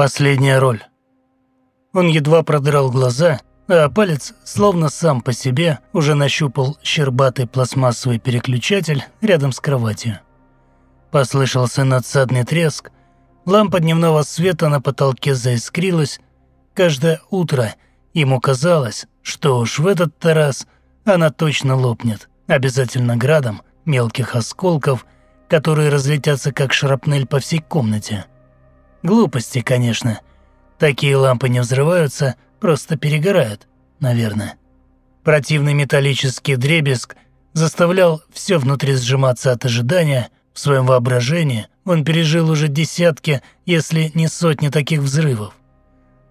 Последняя роль. Он едва продрал глаза, а палец, словно сам по себе, уже нащупал щербатый пластмассовый переключатель рядом с кроватью. Послышался надсадный треск, лампа дневного света на потолке заискрилась. Каждое утро ему казалось, что уж в этот-то раз она точно лопнет, обязательно градом мелких осколков, которые разлетятся как шрапнель по всей комнате. Глупости, конечно. Такие лампы не взрываются, просто перегорают, наверное. Противный металлический дребезг заставлял все внутри сжиматься от ожидания. В своем воображении он пережил уже десятки, если не сотни таких взрывов.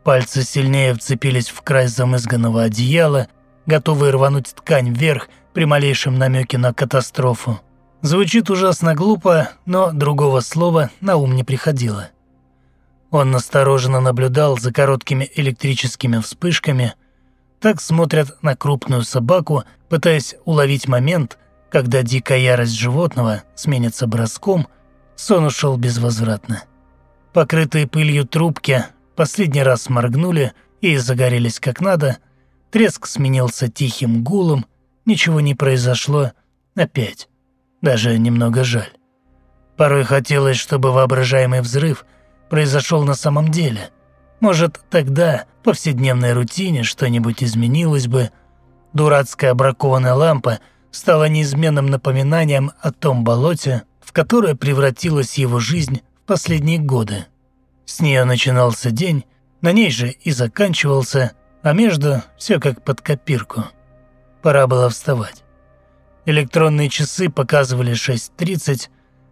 Пальцы сильнее вцепились в край замызганного одеяла, готовые рвануть ткань вверх при малейшем намеке на катастрофу. Звучит ужасно глупо, но другого слова на ум не приходило. Он настороженно наблюдал за короткими электрическими вспышками. Так смотрят на крупную собаку, пытаясь уловить момент, когда дикая ярость животного сменится броском, сон ушел безвозвратно. Покрытые пылью трубки последний раз моргнули и загорелись как надо, треск сменился тихим гулом, ничего не произошло опять. Даже немного жаль. Порой хотелось, чтобы воображаемый взрыв – произошел на самом деле. Может, тогда в повседневной рутине что-нибудь изменилось бы. Дурацкая бракованная лампа стала неизменным напоминанием о том болоте, в которое превратилась его жизнь в последние годы. С нее начинался день, на ней же и заканчивался, а между все как под копирку. Пора было вставать. Электронные часы показывали 6.30,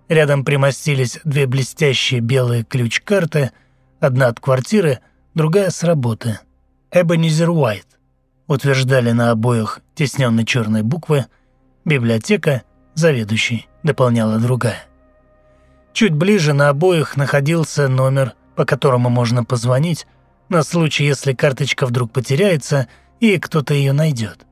Рядом примостились две блестящие белые ключ-карты, одна от квартиры, другая с работы. Эбенизер Уайт. Утверждали на обоих тесненной черной буквы. Библиотека, заведующий, дополняла другая. Чуть ближе на обоих находился номер, по которому можно позвонить, на случай, если карточка вдруг потеряется и кто-то ее найдет.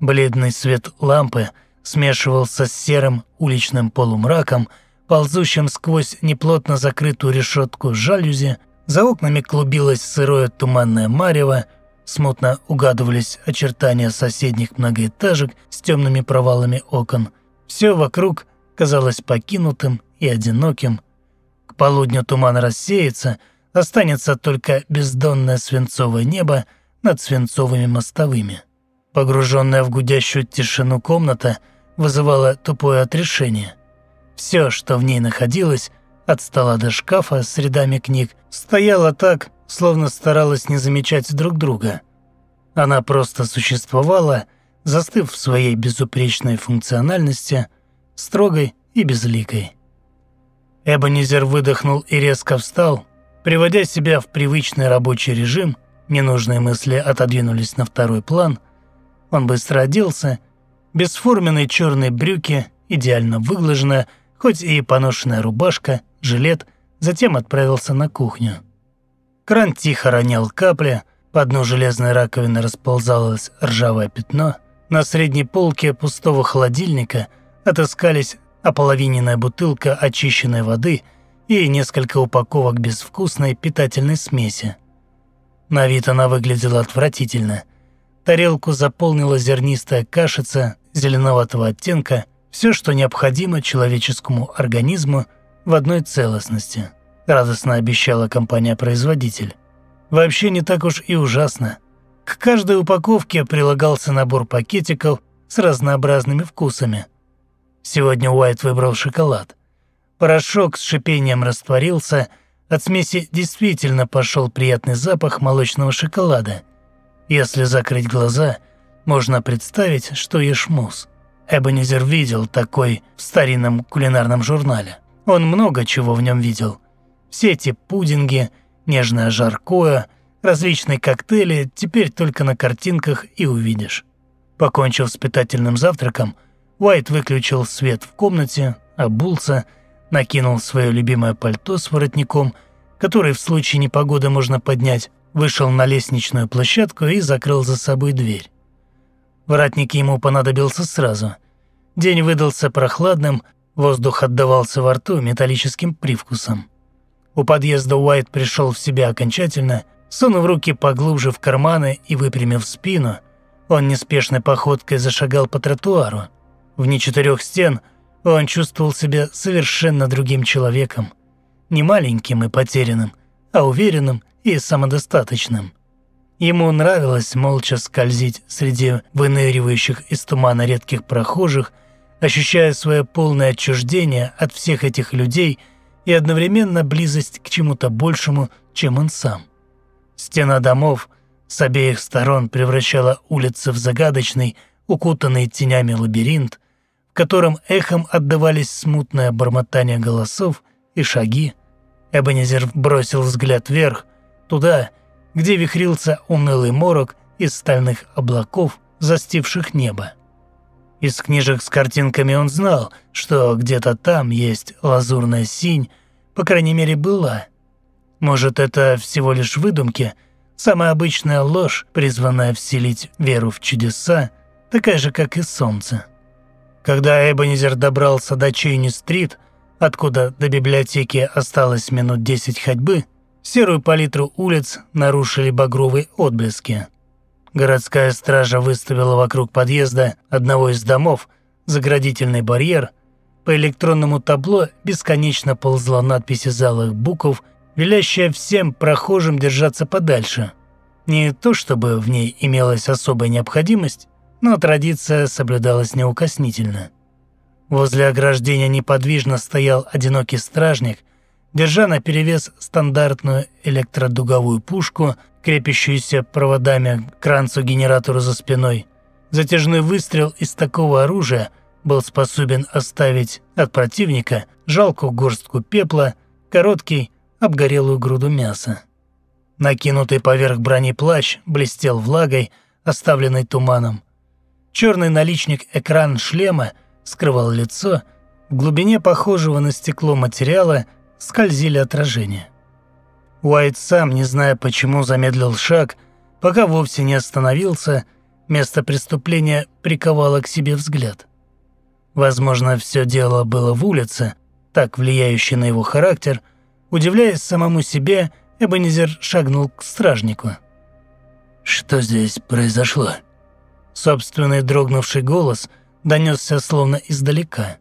Бледный свет лампы смешивался с серым уличным полумраком – ползущим сквозь неплотно закрытую решетку жалюзи, за окнами клубилось сырое туманное марево, смутно угадывались очертания соседних многоэтажек с темными провалами окон. Все вокруг казалось покинутым и одиноким. К полудню туман рассеется, останется только бездонное свинцовое небо над свинцовыми мостовыми. Погруженная в гудящую тишину комната вызывала тупое отрешение – все, что в ней находилось, от стола до шкафа с рядами книг, стояло так, словно старалась не замечать друг друга. Она просто существовала, застыв в своей безупречной функциональности, строгой и безликой. Эбонизер выдохнул и резко встал, приводя себя в привычный рабочий режим, ненужные мысли отодвинулись на второй план. Он быстро оделся, бесформенные черные брюки, идеально выглаженная, хоть и поношенная рубашка, жилет, затем отправился на кухню. Кран тихо ронял капли, по дну железной раковины расползалось ржавое пятно, на средней полке пустого холодильника отыскались ополовиненная бутылка очищенной воды и несколько упаковок безвкусной питательной смеси. На вид она выглядела отвратительно. Тарелку заполнила зернистая кашица зеленоватого оттенка все, что необходимо человеческому организму в одной целостности, радостно обещала компания-производитель. Вообще не так уж и ужасно. К каждой упаковке прилагался набор пакетиков с разнообразными вкусами. Сегодня Уайт выбрал шоколад. Порошок с шипением растворился, от смеси действительно пошел приятный запах молочного шоколада. Если закрыть глаза, можно представить, что ешь мусс. Эбенезер видел такой в старинном кулинарном журнале. Он много чего в нем видел. Все эти пудинги, нежное жаркое, различные коктейли теперь только на картинках и увидишь. Покончив с питательным завтраком, Уайт выключил свет в комнате, обулся, накинул свое любимое пальто с воротником, который в случае непогоды можно поднять, вышел на лестничную площадку и закрыл за собой дверь. Воротник ему понадобился сразу. День выдался прохладным, воздух отдавался во рту металлическим привкусом. У подъезда Уайт пришел в себя окончательно, сунув руки поглубже в карманы и выпрямив спину, он неспешной походкой зашагал по тротуару. Вне четырех стен он чувствовал себя совершенно другим человеком. Не маленьким и потерянным, а уверенным и самодостаточным. Ему нравилось молча скользить среди выныривающих из тумана редких прохожих, ощущая свое полное отчуждение от всех этих людей и одновременно близость к чему-то большему, чем он сам. Стена домов с обеих сторон превращала улицы в загадочный, укутанный тенями лабиринт, в котором эхом отдавались смутное бормотание голосов и шаги. Эбенезер бросил взгляд вверх, туда, где вихрился унылый морок из стальных облаков, застивших небо. Из книжек с картинками он знал, что где-то там есть лазурная синь, по крайней мере была. Может, это всего лишь выдумки, самая обычная ложь, призванная вселить веру в чудеса, такая же, как и солнце. Когда Эбонизер добрался до Чейни-стрит, откуда до библиотеки осталось минут десять ходьбы, серую палитру улиц нарушили багровые отблески. Городская стража выставила вокруг подъезда одного из домов заградительный барьер. По электронному табло бесконечно ползла надпись из алых букв, велящая всем прохожим держаться подальше. Не то чтобы в ней имелась особая необходимость, но традиция соблюдалась неукоснительно. Возле ограждения неподвижно стоял одинокий стражник, держа на перевес стандартную электродуговую пушку крепящуюся проводами к ранцу-генератору за спиной. Затяжной выстрел из такого оружия был способен оставить от противника жалкую горстку пепла, короткий, обгорелую груду мяса. Накинутый поверх брони плащ блестел влагой, оставленной туманом. Черный наличник экран шлема скрывал лицо, в глубине похожего на стекло материала скользили отражения. Уайт сам, не зная почему, замедлил шаг, пока вовсе не остановился, место преступления приковало к себе взгляд. Возможно, все дело было в улице, так влияющей на его характер. Удивляясь самому себе, Эбенезер шагнул к стражнику. «Что здесь произошло?» Собственный дрогнувший голос донесся словно издалека.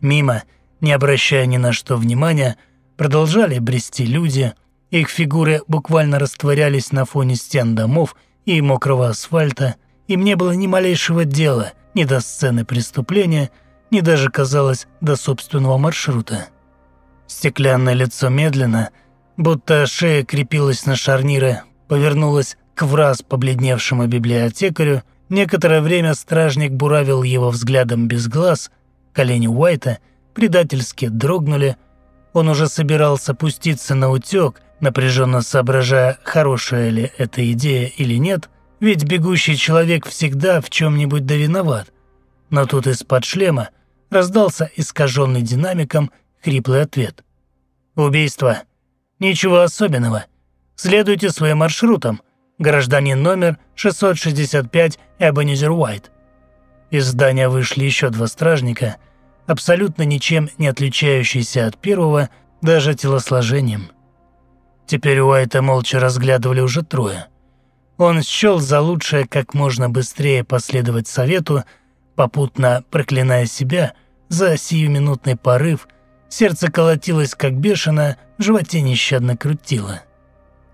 Мимо, не обращая ни на что внимания, продолжали брести люди – их фигуры буквально растворялись на фоне стен домов и мокрого асфальта, им не было ни малейшего дела ни до сцены преступления, ни даже, казалось, до собственного маршрута. Стеклянное лицо медленно, будто шея крепилась на шарниры, повернулось к враз побледневшему библиотекарю, некоторое время стражник буравил его взглядом без глаз, колени Уайта предательски дрогнули, он уже собирался пуститься на утёк, напряженно соображая, хорошая ли эта идея или нет, ведь бегущий человек всегда в чем-нибудь да виноват. Но тут из-под шлема раздался искаженный динамиком хриплый ответ. «Убийство. Ничего особенного. Следуйте своим маршрутам. Гражданин номер 665 Эбонизер Уайт». Из здания вышли еще два стражника, абсолютно ничем не отличающиеся от первого, даже телосложением. Теперь Уайта молча разглядывали уже трое. Он счел за лучшее как можно быстрее последовать совету, попутно проклиная себя за сиюминутный порыв, сердце колотилось как бешено, в животе нещадно крутило.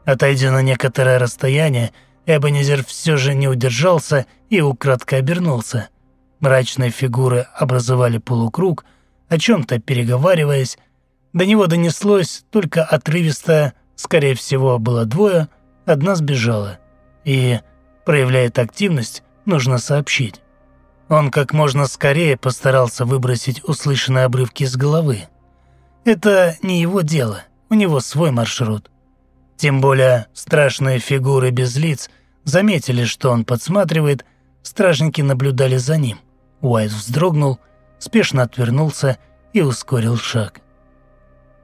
Отойдя на некоторое расстояние, Эбенезер все же не удержался и украдко обернулся. Мрачные фигуры образовали полукруг, о чем-то переговариваясь. До него донеслось только отрывистое скорее всего, было двое, одна сбежала. И, проявляет активность, нужно сообщить. Он как можно скорее постарался выбросить услышанные обрывки из головы. Это не его дело, у него свой маршрут. Тем более страшные фигуры без лиц заметили, что он подсматривает, стражники наблюдали за ним. Уайт вздрогнул, спешно отвернулся и ускорил шаг.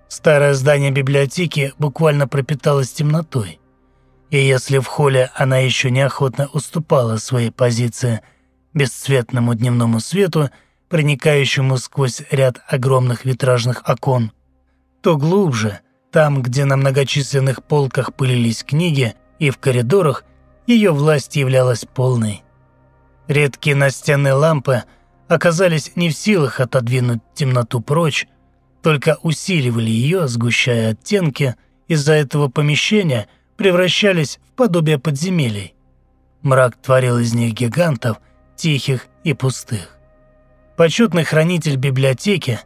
Старое здание библиотеки буквально пропиталось темнотой. И если в холле она еще неохотно уступала своей позиции бесцветному дневному свету, проникающему сквозь ряд огромных витражных окон, то глубже, там, где на многочисленных полках пылились книги, и в коридорах ее власть являлась полной. Редкие настенные лампы оказались не в силах отодвинуть темноту прочь, только усиливали ее, сгущая оттенки, из-за этого помещения превращались в подобие подземелий. Мрак творил из них гигантов, тихих и пустых. Почетный хранитель библиотеки,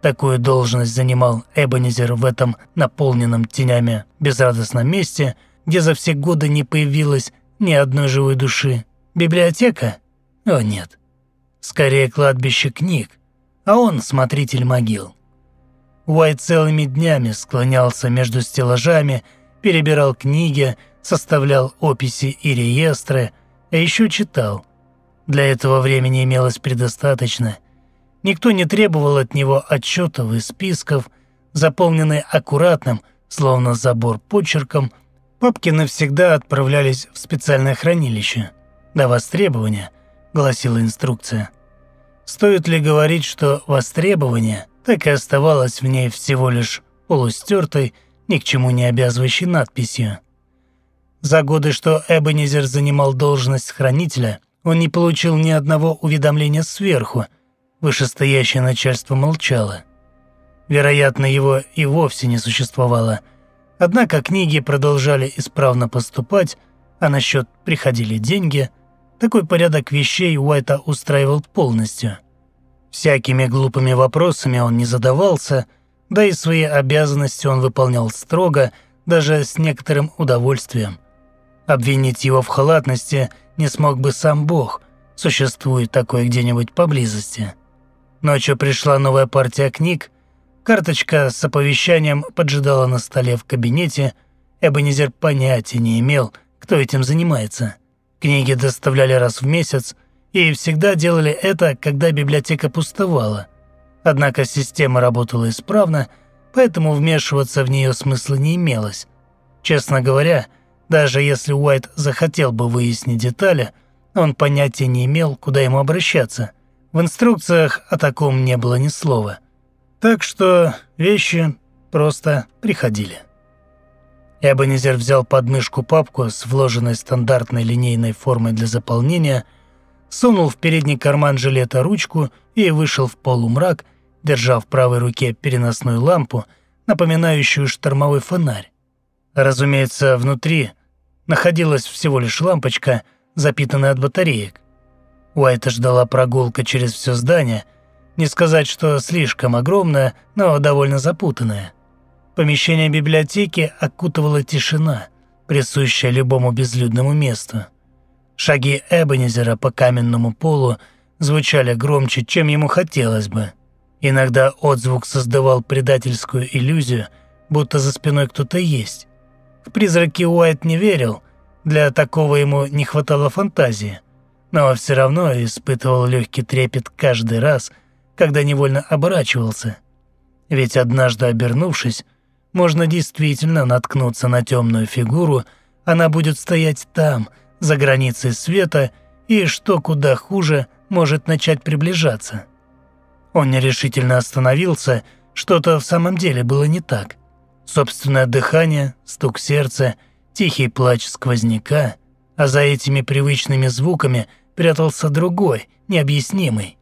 такую должность занимал Эбонизер в этом наполненном тенями безрадостном месте, где за все годы не появилось ни одной живой души. Библиотека? О нет. Скорее кладбище книг, а он смотритель могил. Уайт целыми днями склонялся между стеллажами, перебирал книги, составлял описи и реестры, а еще читал. Для этого времени имелось предостаточно. Никто не требовал от него отчетов и списков, заполненные аккуратным, словно забор почерком, папки навсегда отправлялись в специальное хранилище. До востребования, гласила инструкция. Стоит ли говорить, что востребование так и оставалось в ней всего лишь полустертой, ни к чему не обязывающей надписью. За годы, что Эбенизер занимал должность хранителя, он не получил ни одного уведомления сверху, вышестоящее начальство молчало. Вероятно, его и вовсе не существовало. Однако книги продолжали исправно поступать, а на счет приходили деньги. Такой порядок вещей Уайта устраивал полностью. Всякими глупыми вопросами он не задавался, да и свои обязанности он выполнял строго, даже с некоторым удовольствием. Обвинить его в халатности не смог бы сам Бог, существует такое где-нибудь поблизости. Ночью пришла новая партия книг, карточка с оповещанием поджидала на столе в кабинете, Эбенезер понятия не имел, кто этим занимается. Книги доставляли раз в месяц, и всегда делали это, когда библиотека пустовала. Однако система работала исправно, поэтому вмешиваться в нее смысла не имелось. Честно говоря, даже если Уайт захотел бы выяснить детали, он понятия не имел, куда ему обращаться. В инструкциях о таком не было ни слова. Так что вещи просто приходили. Эбонизер взял под мышку папку с вложенной стандартной линейной формой для заполнения, сунул в передний карман жилета ручку и вышел в полумрак, держа в правой руке переносную лампу, напоминающую штормовой фонарь. Разумеется, внутри находилась всего лишь лампочка, запитанная от батареек. Уайта ждала прогулка через все здание, не сказать, что слишком огромная, но довольно запутанная. Помещение библиотеки окутывала тишина, присущая любому безлюдному месту. Шаги Эбенезера по каменному полу звучали громче, чем ему хотелось бы. Иногда отзвук создавал предательскую иллюзию, будто за спиной кто-то есть. В призраки Уайт не верил, для такого ему не хватало фантазии, но все равно испытывал легкий трепет каждый раз, когда невольно оборачивался. Ведь однажды обернувшись, можно действительно наткнуться на темную фигуру, она будет стоять там, за границей света, и, что куда хуже, может начать приближаться. Он нерешительно остановился, что-то в самом деле было не так. Собственное дыхание, стук сердца, тихий плач сквозняка, а за этими привычными звуками прятался другой, необъяснимый.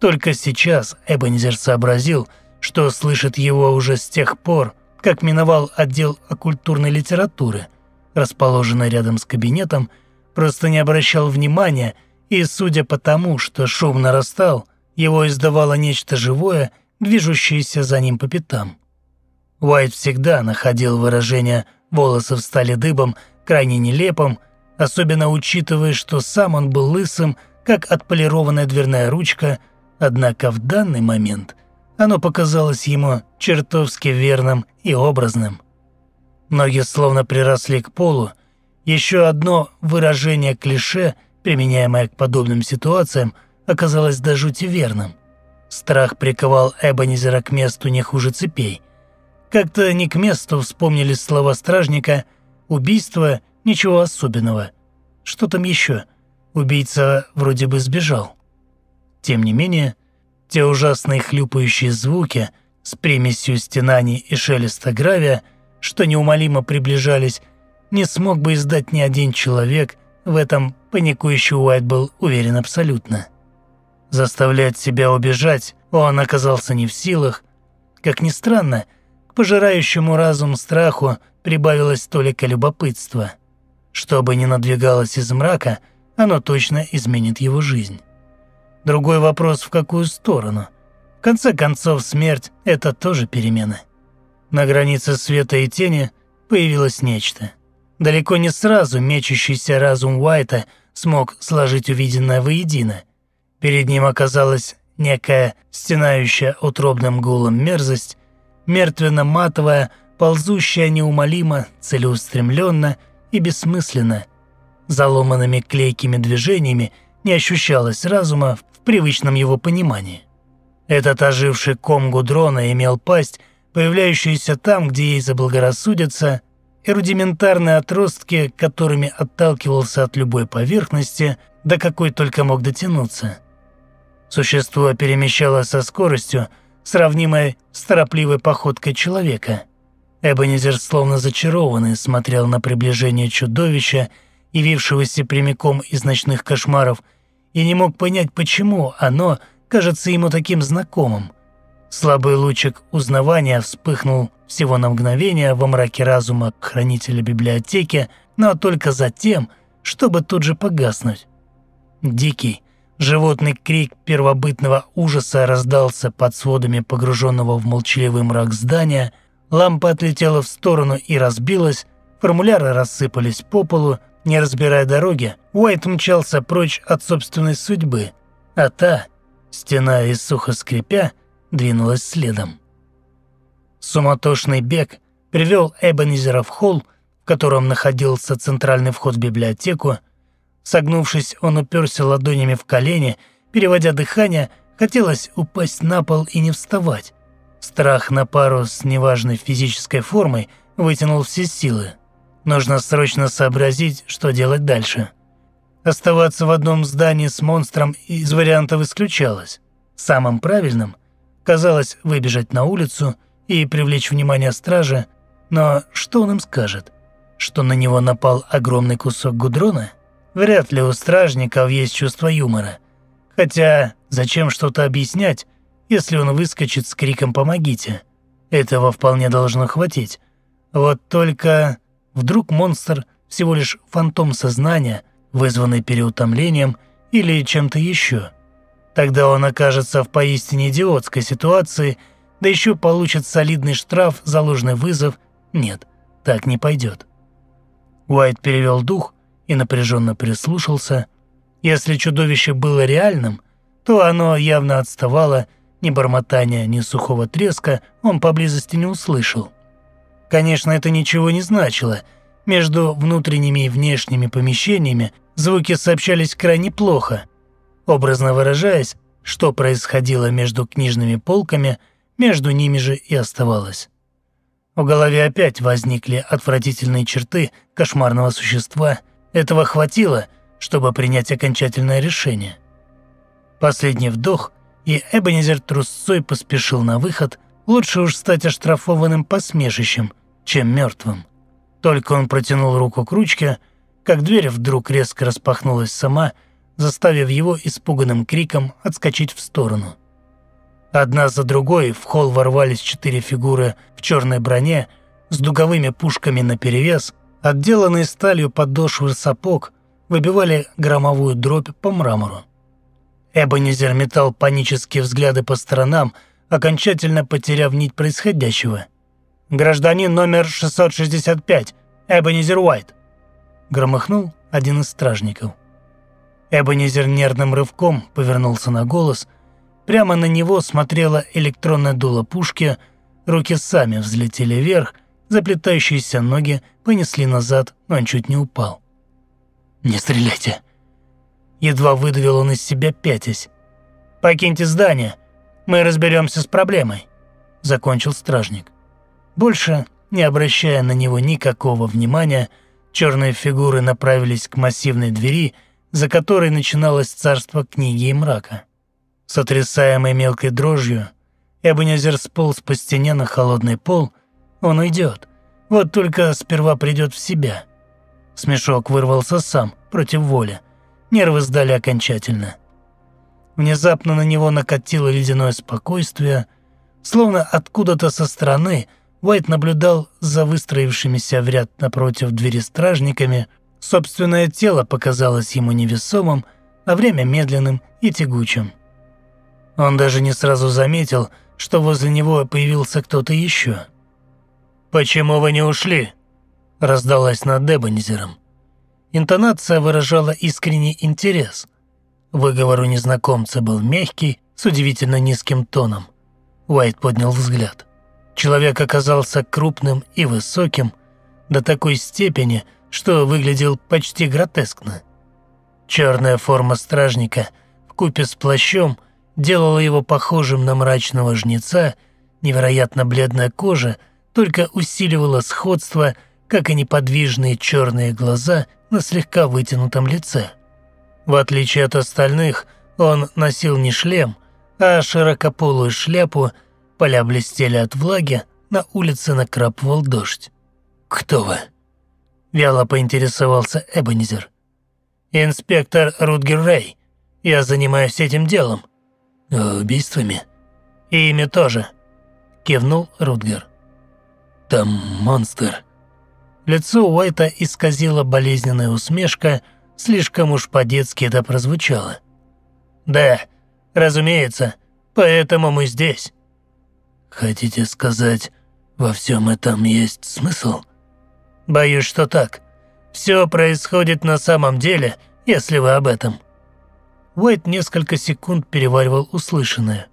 Только сейчас Эбензер сообразил, что слышит его уже с тех пор, как миновал отдел оккультурной литературы, расположенный рядом с кабинетом, просто не обращал внимания, и, судя по тому, что шум нарастал, его издавало нечто живое, движущееся за ним по пятам. Уайт всегда находил выражение «волосы встали дыбом» крайне нелепым, особенно учитывая, что сам он был лысым, как отполированная дверная ручка, однако в данный момент оно показалось ему чертовски верным и образным. Ноги словно приросли к полу, еще одно выражение клише, применяемое к подобным ситуациям, оказалось до жути верным. Страх приковал Эбонизера к месту не хуже цепей – как-то не к месту вспомнили слова стражника «убийство, ничего особенного». Что там еще? Убийца вроде бы сбежал. Тем не менее, те ужасные хлюпающие звуки с примесью стенаний и шелеста гравия что неумолимо приближались, не смог бы издать ни один человек, в этом паникующий Уайт был уверен абсолютно. Заставлять себя убежать он оказался не в силах. Как ни странно, к пожирающему разум страху прибавилось только любопытство. Что бы ни надвигалось из мрака, оно точно изменит его жизнь. Другой вопрос, в какую сторону. В конце концов, смерть – это тоже перемена. На границе света и тени появилось нечто. Далеко не сразу мечущийся разум Уайта смог сложить увиденное воедино. Перед ним оказалась некая стенающая утробным гулом мерзость, мертвенно-матовая, ползущая неумолимо, целеустремленно и бессмысленно. Заломанными клейкими движениями не ощущалось разума в привычном его понимании. Этот оживший ком гудрона имел пасть, появляющуюся там, где ей заблагорассудится, и рудиментарные отростки, которыми отталкивался от любой поверхности, до какой только мог дотянуться. Существо перемещалось со скоростью, сравнимой с торопливой походкой человека. Эбонизер, словно зачарованный, смотрел на приближение чудовища, явившегося прямиком из ночных кошмаров, и не мог понять, почему оно кажется ему таким знакомым. Слабый лучик узнавания вспыхнул всего на мгновение во мраке разума хранителя библиотеки, но только затем, чтобы тут же погаснуть. Дикий, животный крик первобытного ужаса раздался под сводами погруженного в молчаливый мрак здания, лампа отлетела в сторону и разбилась, формуляры рассыпались по полу, не разбирая дороги, Уайт мчался прочь от собственной судьбы, а та, стена и сухо скрипя, двинулась следом. Суматошный бег привел Эбенизера в холл, в котором находился центральный вход в библиотеку. Согнувшись, он уперся ладонями в колени, переводя дыхание, хотелось упасть на пол и не вставать. Страх на пару с неважной физической формой вытянул все силы. Нужно срочно сообразить, что делать дальше. Оставаться в одном здании с монстром из вариантов исключалось. Самым правильным казалось выбежать на улицу и привлечь внимание стражи, но что он им скажет? Что на него напал огромный кусок гудрона? Вряд ли у стражников есть чувство юмора. Хотя зачем что-то объяснять, если он выскочит с криком «помогите»? Этого вполне должно хватить. Вот только вдруг монстр всего лишь фантом сознания, вызванный переутомлением или чем-то еще – Тогда он окажется в поистине идиотской ситуации, да еще получит солидный штраф за ложный вызов. Нет, так не пойдет. Уайт перевел дух и напряженно прислушался. Если чудовище было реальным, то оно явно отставало, ни бормотания, ни сухого треска он поблизости не услышал. Конечно, это ничего не значило. Между внутренними и внешними помещениями звуки сообщались крайне плохо, Образно выражаясь, что происходило между книжными полками, между ними же и оставалось. В голове опять возникли отвратительные черты кошмарного существа. Этого хватило, чтобы принять окончательное решение. Последний вдох, и Эбенезер трусцой поспешил на выход. Лучше уж стать оштрафованным посмешищем, чем мертвым. Только он протянул руку к ручке, как дверь вдруг резко распахнулась сама, заставив его испуганным криком отскочить в сторону. Одна за другой в холл ворвались четыре фигуры в черной броне с дуговыми пушками наперевес, отделанные сталью подошвы сапог выбивали громовую дробь по мрамору. Эбонизер метал панические взгляды по сторонам, окончательно потеряв нить происходящего. «Гражданин номер 665, Эбонизер Уайт», громыхнул один из стражников. Эбонизер нервным рывком повернулся на голос. Прямо на него смотрела электронное дуло пушки, руки сами взлетели вверх, заплетающиеся ноги понесли назад, но он чуть не упал. «Не стреляйте!» Едва выдавил он из себя пятясь. «Покиньте здание, мы разберемся с проблемой», — закончил стражник. Больше, не обращая на него никакого внимания, черные фигуры направились к массивной двери, за которой начиналось царство книги и мрака. Сотрясаемый мелкой дрожью, Эбенезер сполз по стене на холодный пол. Он уйдет. Вот только сперва придет в себя. Смешок вырвался сам, против воли. Нервы сдали окончательно. Внезапно на него накатило ледяное спокойствие, словно откуда-то со стороны Уайт наблюдал за выстроившимися в ряд напротив двери стражниками. Собственное тело показалось ему невесомым, а время медленным и тягучим. Он даже не сразу заметил, что возле него появился кто-то еще. «Почему вы не ушли?» – раздалась над Дебонизером. Интонация выражала искренний интерес. Выговор у незнакомца был мягкий, с удивительно низким тоном. Уайт поднял взгляд. Человек оказался крупным и высоким, до такой степени, что выглядел почти гротескно. Черная форма стражника в купе с плащом делала его похожим на мрачного жнеца, невероятно бледная кожа – только усиливало сходство, как и неподвижные черные глаза на слегка вытянутом лице. В отличие от остальных, он носил не шлем, а широкополую шляпу, поля блестели от влаги, на улице накрапывал дождь. «Кто вы?» – вяло поинтересовался Эбонизер. «Инспектор Рутгер Рэй. Я занимаюсь этим делом». «Убийствами?» «И ими тоже», – кивнул Рутгер. Там монстр». Лицо Уайта исказила болезненная усмешка, слишком уж по-детски это прозвучало. «Да, разумеется, поэтому мы здесь». «Хотите сказать, во всем этом есть смысл?» «Боюсь, что так. Все происходит на самом деле, если вы об этом». Уайт несколько секунд переваривал услышанное.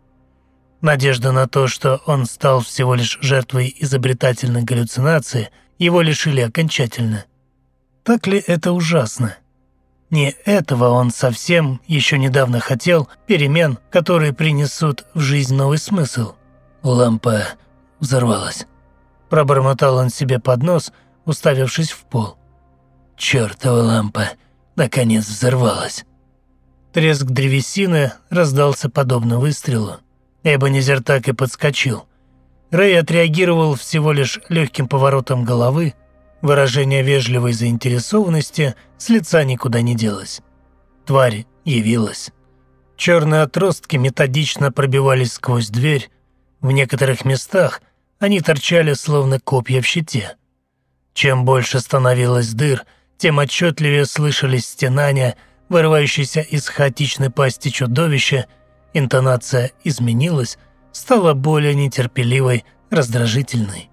Надежда на то, что он стал всего лишь жертвой изобретательной галлюцинации, его лишили окончательно. Так ли это ужасно? Не этого он совсем еще недавно хотел, перемен, которые принесут в жизнь новый смысл. Лампа взорвалась. Пробормотал он себе под нос, уставившись в пол. Чёртова лампа наконец взорвалась. Треск древесины раздался подобно выстрелу. Эбонизер так и подскочил. Рэй отреагировал всего лишь легким поворотом головы, выражение вежливой заинтересованности с лица никуда не делось. Тварь явилась. Черные отростки методично пробивались сквозь дверь, в некоторых местах они торчали словно копья в щите. Чем больше становилось дыр, тем отчетливее слышались стенания, вырывающиеся из хаотичной пасти чудовища Интонация изменилась, стала более нетерпеливой, раздражительной.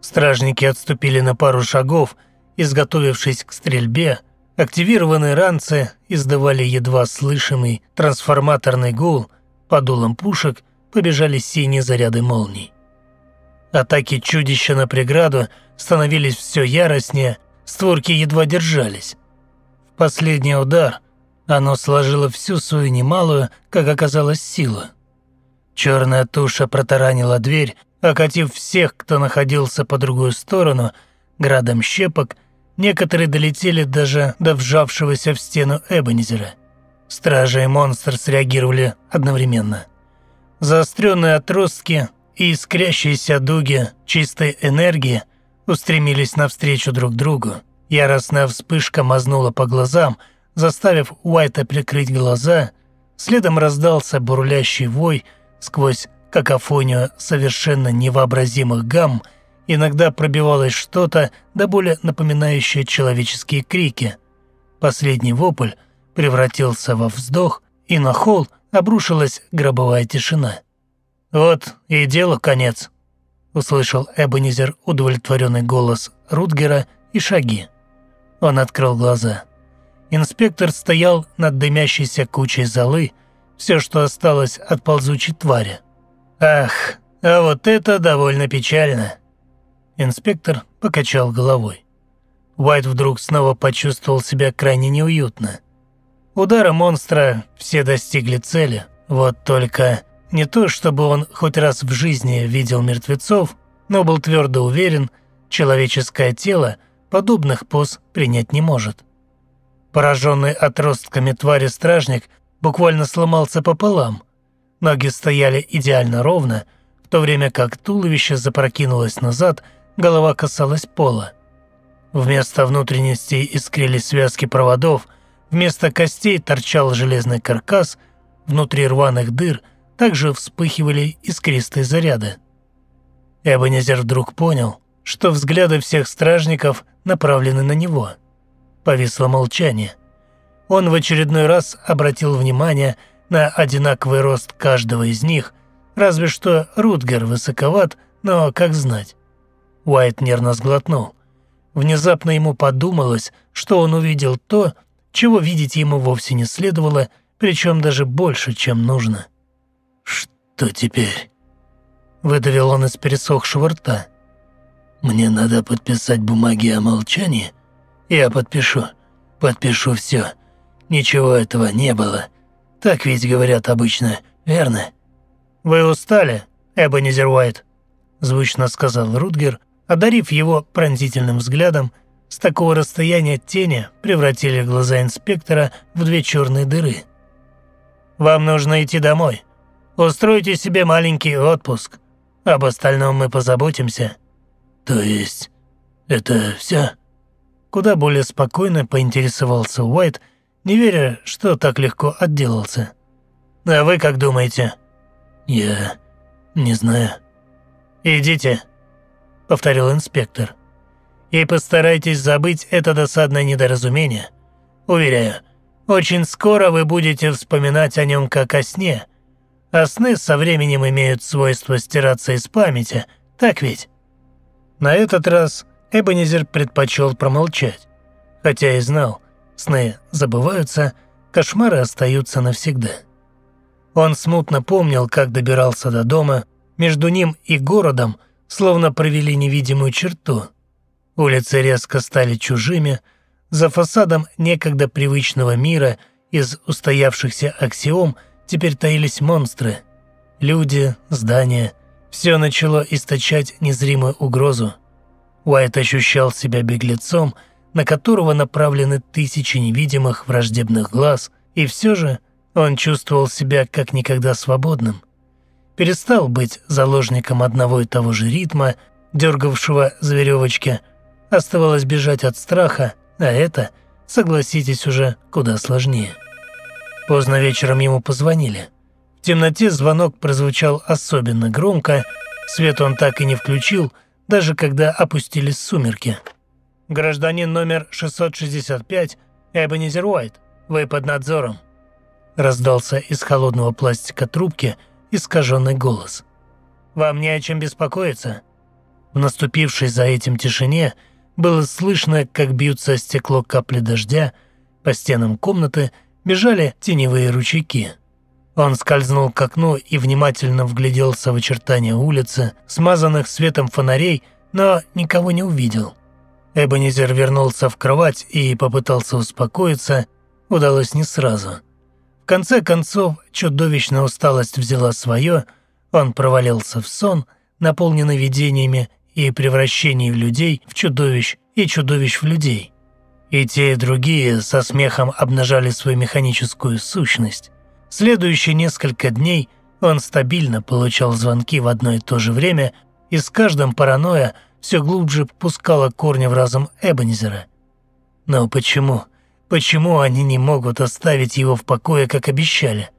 Стражники отступили на пару шагов, изготовившись к стрельбе, активированные ранцы издавали едва слышимый трансформаторный гул, по дулам пушек побежали синие заряды молний. Атаки чудища на преграду становились все яростнее, створки едва держались. В последний удар оно сложило всю свою немалую, как оказалось, силу. Черная туша протаранила дверь, окатив всех, кто находился по другую сторону, градом щепок, некоторые долетели даже до вжавшегося в стену Эбонизера. Стражи и монстр среагировали одновременно. Заостренные отростки и искрящиеся дуги чистой энергии устремились навстречу друг другу. Яростная вспышка мазнула по глазам – заставив Уайта прикрыть глаза, следом раздался бурлящий вой сквозь какофонию совершенно невообразимых гамм, иногда пробивалось что-то, да более напоминающее человеческие крики. Последний вопль превратился во вздох, и на холл обрушилась гробовая тишина. «Вот и делу конец», — услышал Эбонизер удовлетворенный голос Рутгера и шаги. Он открыл глаза. Инспектор стоял над дымящейся кучей золы, все, что осталось от ползучей твари. «Ах, а вот это довольно печально!» Инспектор покачал головой. Уайт вдруг снова почувствовал себя крайне неуютно. Удара монстра все достигли цели, вот только не то, чтобы он хоть раз в жизни видел мертвецов, но был твердо уверен, человеческое тело подобных поз принять не может. Пораженный отростками твари стражник буквально сломался пополам. Ноги стояли идеально ровно, в то время как туловище запрокинулось назад, голова касалась пола. Вместо внутренностей искрились связки проводов, вместо костей торчал железный каркас, внутри рваных дыр также вспыхивали искристые заряды. Эбонезер вдруг понял, что взгляды всех стражников направлены на него. Повисло молчание. Он в очередной раз обратил внимание на одинаковый рост каждого из них, разве что Рутгер высоковат, но как знать. Уайт нервно сглотнул. Внезапно ему подумалось, что он увидел то, чего видеть ему вовсе не следовало, причем даже больше, чем нужно. «Что теперь?» Выдавил он из пересохшего рта. «Мне надо подписать бумаги о молчании? Я подпишу. Подпишу все. Ничего этого не было. Так ведь говорят обычно, верно?» «Вы устали, Эбонизер Уайт?» Звучно сказал Рутгер, одарив его пронзительным взглядом. С такого расстояния тени превратили глаза инспектора в две черные дыры. «Вам нужно идти домой. Устройте себе маленький отпуск. Об остальном мы позаботимся». «То есть это все?» Куда более спокойно поинтересовался Уайт, не веря, что так легко отделался. «А вы как думаете?» «Я не знаю». «Идите», — повторил инспектор. «И постарайтесь забыть это досадное недоразумение. Уверяю, очень скоро вы будете вспоминать о нем как о сне, а сны со временем имеют свойство стираться из памяти, так ведь? На этот раз Эбенезер предпочел промолчать, хотя и знал, сны забываются, кошмары остаются навсегда. Он смутно помнил, как добирался до дома, между ним и городом словно провели невидимую черту. Улицы резко стали чужими, за фасадом некогда привычного мира из устоявшихся аксиом – теперь таились монстры. Люди, здания. Все начало источать незримую угрозу. Уайт ощущал себя беглецом, на которого направлены тысячи невидимых враждебных глаз, и все же он чувствовал себя как никогда свободным. Перестал быть заложником одного и того же ритма, дергавшего за веревочки. Оставалось бежать от страха, а это, согласитесь, уже куда сложнее. Поздно вечером ему позвонили. В темноте звонок прозвучал особенно громко, свет он так и не включил, даже когда опустились сумерки. «Гражданин номер 665, Эбенезер Уайт, вы под надзором», раздался из холодного пластика трубки искаженный голос. «Вам не о чем беспокоиться». В наступившей за этим тишине было слышно, как бьются стекло капли дождя по стенам комнаты бежали теневые ручейки. Он скользнул к окну и внимательно вгляделся в очертания улицы, смазанных светом фонарей, но никого не увидел. Эбонизер вернулся в кровать и попытался успокоиться, удалось не сразу. В конце концов, чудовищная усталость взяла свое, он провалился в сон, наполненный видениями и превращением людей в чудовищ и чудовищ в людей. И те, и другие со смехом обнажали свою механическую сущность. Следующие несколько дней он стабильно получал звонки в одно и то же время, и с каждым паранойя все глубже пускала корни в разум Эбенезера. Но почему? Почему они не могут оставить его в покое, как обещали?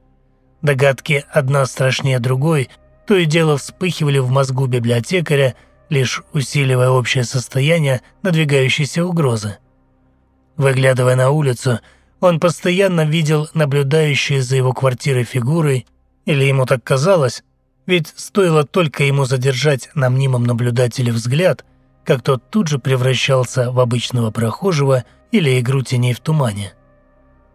Догадки одна страшнее другой, то и дело вспыхивали в мозгу библиотекаря, лишь усиливая общее состояние надвигающейся угрозы. Выглядывая на улицу, он постоянно видел наблюдающие за его квартирой фигуры, или ему так казалось, ведь стоило только ему задержать на мнимом наблюдателе взгляд, как тот тут же превращался в обычного прохожего или игру теней в тумане.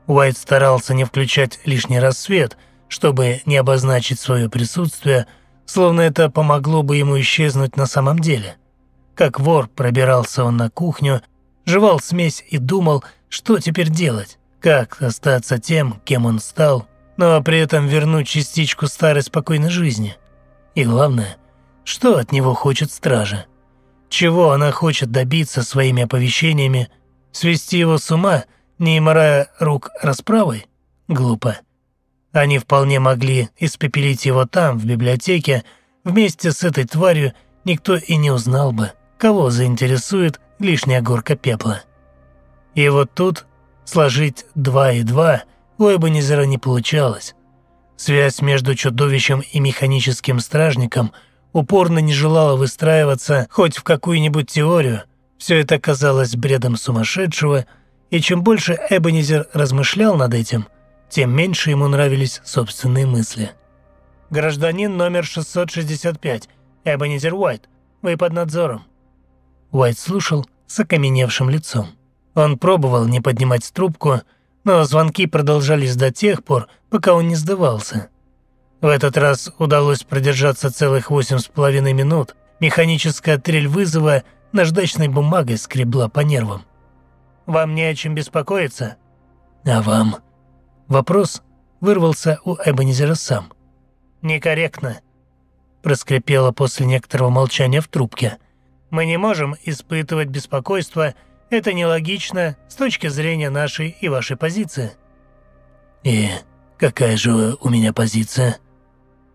Уайт старался не включать лишний раз свет, чтобы не обозначить свое присутствие, словно это помогло бы ему исчезнуть на самом деле. Как вор пробирался он на кухню жевал смесь и думал, что теперь делать, как остаться тем, кем он стал, но при этом вернуть частичку старой спокойной жизни. И главное, что от него хочет стража? Чего она хочет добиться своими оповещениями? Свести его с ума, не морая рук расправой? Глупо. Они вполне могли испепелить его там, в библиотеке, вместе с этой тварью никто и не узнал бы, кого заинтересует лишняя горка пепла. И вот тут сложить два и два у Эбонизера не получалось. Связь между чудовищем и механическим стражником упорно не желала выстраиваться хоть в какую-нибудь теорию. Все это казалось бредом сумасшедшего, и чем больше Эбонизер размышлял над этим, тем меньше ему нравились собственные мысли. «Гражданин номер 665, Эбонизер Уайт, вы под надзором». Уайт слушал с окаменевшим лицом. Он пробовал не поднимать трубку, но звонки продолжались до тех пор, пока он не сдавался. В этот раз удалось продержаться целых восемь с половиной минут. Механическая трель вызова наждачной бумагой скребла по нервам. «Вам не о чем беспокоиться?» «А вам?» Вопрос вырвался у Эбонизера сам. «Некорректно», – проскрипело после некоторого молчания в трубке. «Мы не можем испытывать беспокойство – это нелогично с точки зрения нашей и вашей позиции. И какая же у меня позиция?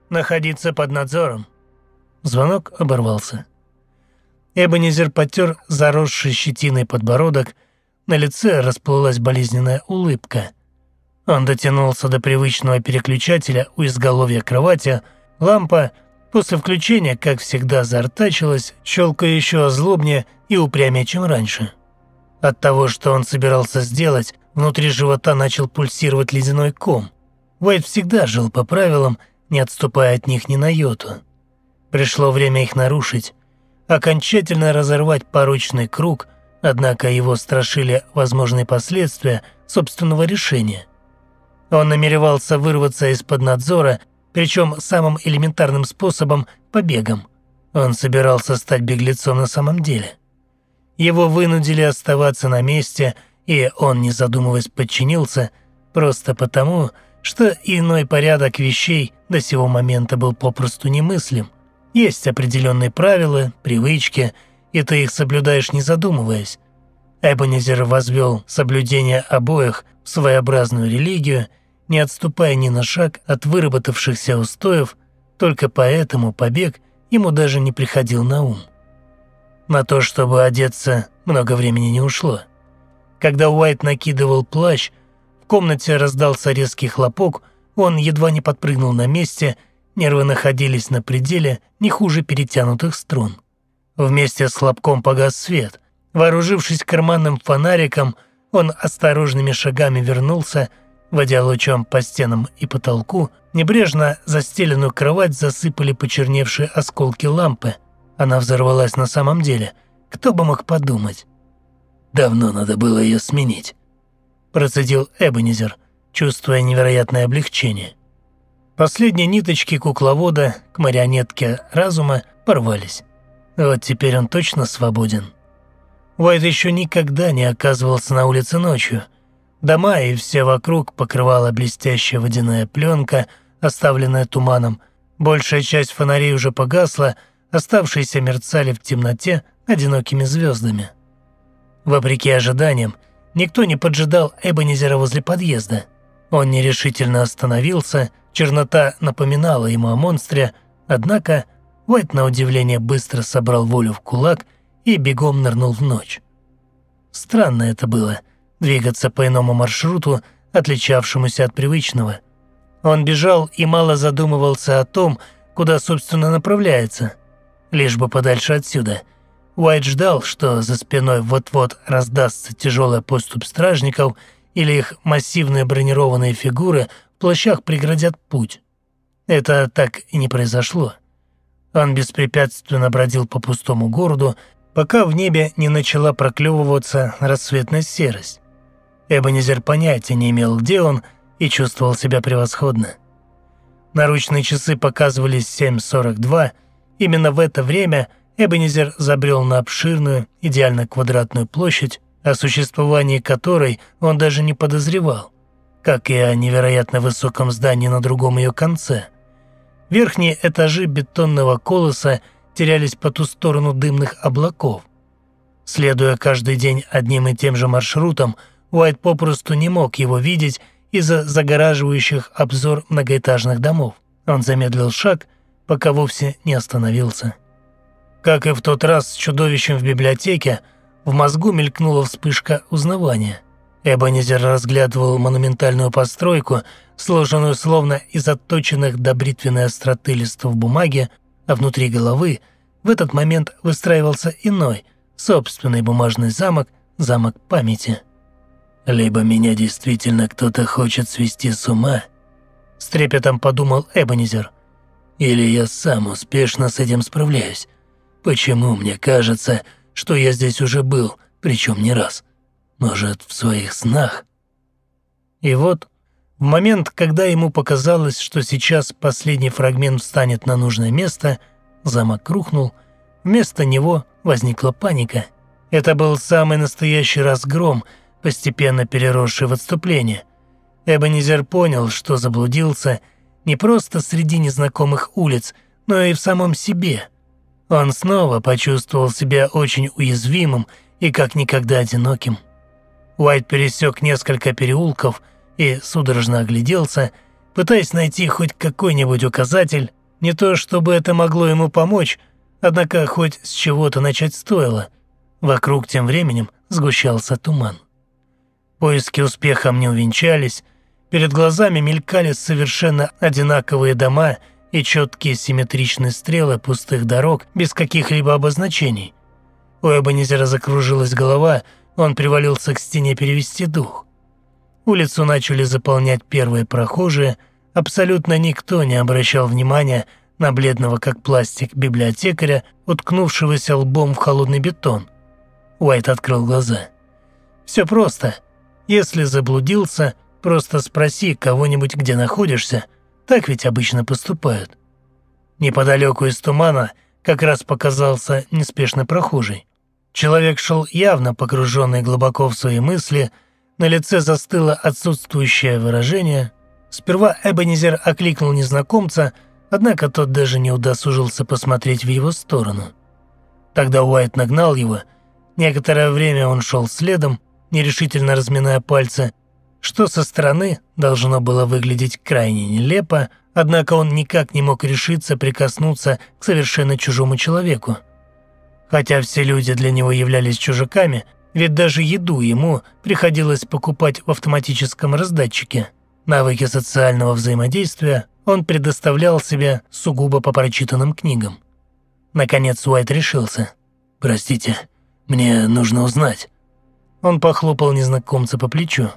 Находиться под надзором. Звонок оборвался. Эбонизер потер заросший щетиной подбородок, на лице расплылась болезненная улыбка. Он дотянулся до привычного переключателя у изголовья кровати, лампа после включения, как всегда, заортачилась, щелкая еще озлобнее и упрямее, чем раньше. От того, что он собирался сделать, внутри живота начал пульсировать ледяной ком. Уайт всегда жил по правилам, не отступая от них ни на йоту. Пришло время их нарушить, окончательно разорвать порочный круг, однако его страшили возможные последствия собственного решения. Он намеревался вырваться из-под надзора, причем самым элементарным способом – побегом. Он собирался стать беглецом на самом деле – его вынудили оставаться на месте, и он, не задумываясь, подчинился, просто потому, что иной порядок вещей до сего момента был попросту немыслим. Есть определенные правила, привычки, и ты их соблюдаешь, не задумываясь. Эбонизер возвел соблюдение обоих в своеобразную религию, не отступая ни на шаг от выработавшихся устоев, только поэтому побег ему даже не приходил на ум. На то, чтобы одеться, много времени не ушло. Когда Уайт накидывал плащ, в комнате раздался резкий хлопок, он едва не подпрыгнул на месте, нервы находились на пределе, не хуже перетянутых струн. Вместе с хлопком погас свет. Вооружившись карманным фонариком, он осторожными шагами вернулся, водя лучом по стенам и потолку, небрежно застеленную кровать засыпали почерневшие осколки лампы – она взорвалась на самом деле. Кто бы мог подумать? Давно надо было ее сменить. Процедил Эбенизер, чувствуя невероятное облегчение. Последние ниточки кукловода к марионетке разума порвались. Вот теперь он точно свободен. Уайт еще никогда не оказывался на улице ночью. Дома и все вокруг покрывала блестящая водяная пленка, оставленная туманом. Большая часть фонарей уже погасла, оставшиеся мерцали в темноте одинокими звездами. Вопреки ожиданиям, никто не поджидал Эбонизера возле подъезда. Он нерешительно остановился, чернота напоминала ему о монстре, однако Уайт на удивление быстро собрал волю в кулак и бегом нырнул в ночь. Странно это было – двигаться по иному маршруту, отличавшемуся от привычного. Он бежал и мало задумывался о том, куда, собственно, направляется – лишь бы подальше отсюда. Уайт ждал, что за спиной вот-вот раздастся тяжелый поступ стражников или их массивные бронированные фигуры в плащах преградят путь. Это так и не произошло. Он беспрепятственно бродил по пустому городу, пока в небе не начала проклевываться рассветная серость. Эбонизер понятия не имел, где он, и чувствовал себя превосходно. Наручные часы показывали 7.42, Именно в это время Эбенезер забрел на обширную, идеально квадратную площадь, о существовании которой он даже не подозревал, как и о невероятно высоком здании на другом ее конце. Верхние этажи бетонного колоса терялись по ту сторону дымных облаков. Следуя каждый день одним и тем же маршрутом, Уайт попросту не мог его видеть из-за загораживающих обзор многоэтажных домов. Он замедлил шаг пока вовсе не остановился. Как и в тот раз с чудовищем в библиотеке, в мозгу мелькнула вспышка узнавания. Эбонизер разглядывал монументальную постройку, сложенную словно из отточенных до бритвенной остроты листов бумаги, а внутри головы в этот момент выстраивался иной, собственный бумажный замок, замок памяти. «Либо меня действительно кто-то хочет свести с ума», — с трепетом подумал Эбонизер, «или я сам успешно с этим справляюсь. Почему мне кажется, что я здесь уже был, причем не раз?» Может, в своих снах? И вот, в момент, когда ему показалось, что сейчас последний фрагмент встанет на нужное место, замок рухнул, вместо него возникла паника. Это был самый настоящий разгром, постепенно переросший в отступление. Эбонизер понял, что заблудился не просто среди незнакомых улиц, но и в самом себе. Он снова почувствовал себя очень уязвимым и как никогда одиноким. Уайт пересек несколько переулков и судорожно огляделся, пытаясь найти хоть какой-нибудь указатель, не то чтобы это могло ему помочь, однако хоть с чего-то начать стоило. Вокруг тем временем сгущался туман. Поиски успехом не увенчались, перед глазами мелькали совершенно одинаковые дома и четкие симметричные стрелы пустых дорог без каких-либо обозначений. У Эбонизера закружилась голова, он привалился к стене перевести дух. Улицу начали заполнять первые прохожие, абсолютно никто не обращал внимания на бледного как пластик библиотекаря, уткнувшегося лбом в холодный бетон. Уайт открыл глаза. «Все просто. Если заблудился, просто спроси кого-нибудь, где находишься. Так ведь обычно поступают». Неподалеку из тумана как раз показался неспешно прохожий. Человек шел явно погруженный глубоко в свои мысли, на лице застыло отсутствующее выражение. Сперва Эбенизер окликнул незнакомца, однако тот даже не удосужился посмотреть в его сторону. Тогда Уайт нагнал его. Некоторое время он шел следом, нерешительно разминая пальцы, что со стороны должно было выглядеть крайне нелепо, однако он никак не мог решиться прикоснуться к совершенно чужому человеку. Хотя все люди для него являлись чужаками, ведь даже еду ему приходилось покупать в автоматическом раздатчике. Навыки социального взаимодействия он предоставлял себе сугубо по прочитанным книгам. Наконец Уайт решился. «Простите, мне нужно узнать». Он похлопал незнакомца по плечу.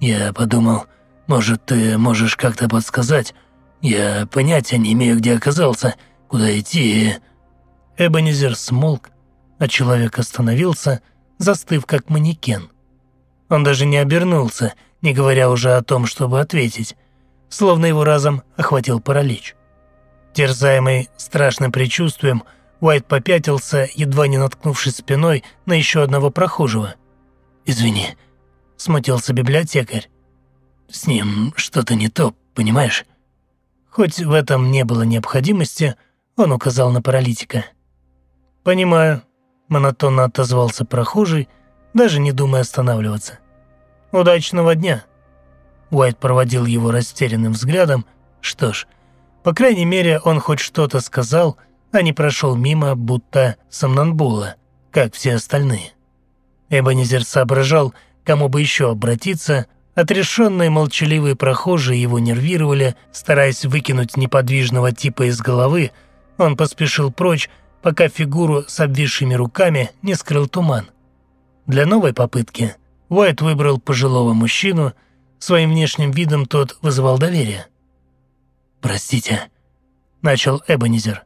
«Я подумал, может, ты можешь как-то подсказать? Я понятия не имею, где оказался, куда идти и...» Эбонизер смолк, а человек остановился, застыв как манекен. Он даже не обернулся, не говоря уже о том, чтобы ответить, словно его разом охватил паралич. Терзаемый страшным предчувствием, Уайт попятился, едва не наткнувшись спиной на еще одного прохожего. «Извини», — смутился библиотекарь. «С ним что-то не то, понимаешь?» Хоть в этом не было необходимости, он указал на паралитика. «Понимаю», – монотонно отозвался прохожий, даже не думая останавливаться. «Удачного дня!» Уайт проводил его растерянным взглядом. Что ж, по крайней мере, он хоть что-то сказал, а не прошел мимо, будто сомнамбула, как все остальные. Эбонизер соображал, кому бы еще обратиться, отрешенные молчаливые прохожие его нервировали, стараясь выкинуть неподвижного типа из головы, он поспешил прочь, пока фигуру с обвисшими руками не скрыл туман. Для новой попытки Уайт выбрал пожилого мужчину, своим внешним видом тот вызывал доверие. «Простите», — начал Эбонизер.